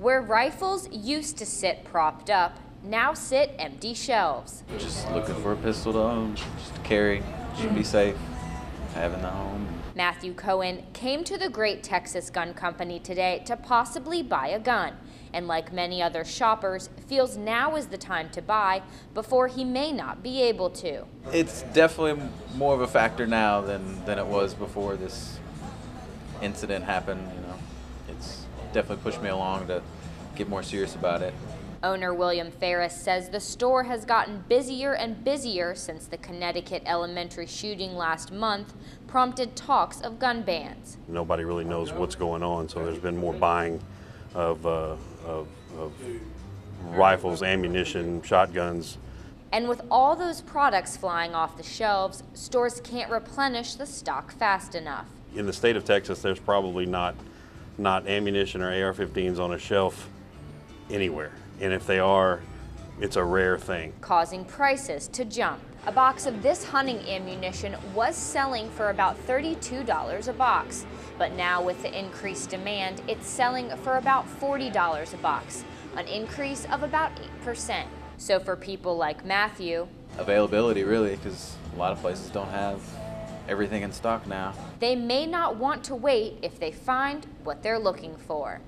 where rifles used to sit propped up, now sit empty shelves. Just looking for a pistol to own, just to carry, just be safe, having the home. Matthew Cohen came to the Great Texas Gun Company today to possibly buy a gun, and like many other shoppers, feels now is the time to buy before he may not be able to. It's definitely more of a factor now than, than it was before this incident happened, you know. It's definitely pushed me along to get more serious about it. Owner William Ferris says the store has gotten busier and busier since the Connecticut elementary shooting last month prompted talks of gun bans. Nobody really knows what's going on, so there's been more buying of, uh, of, of rifles, ammunition, shotguns. And with all those products flying off the shelves, stores can't replenish the stock fast enough. In the state of Texas, there's probably not, not ammunition or AR-15s on a shelf anywhere. And if they are, it's a rare thing. Causing prices to jump. A box of this hunting ammunition was selling for about $32 a box, but now with the increased demand, it's selling for about $40 a box, an increase of about 8%. So for people like Matthew, Availability, really, because a lot of places don't have everything in stock now. they may not want to wait if they find what they're looking for.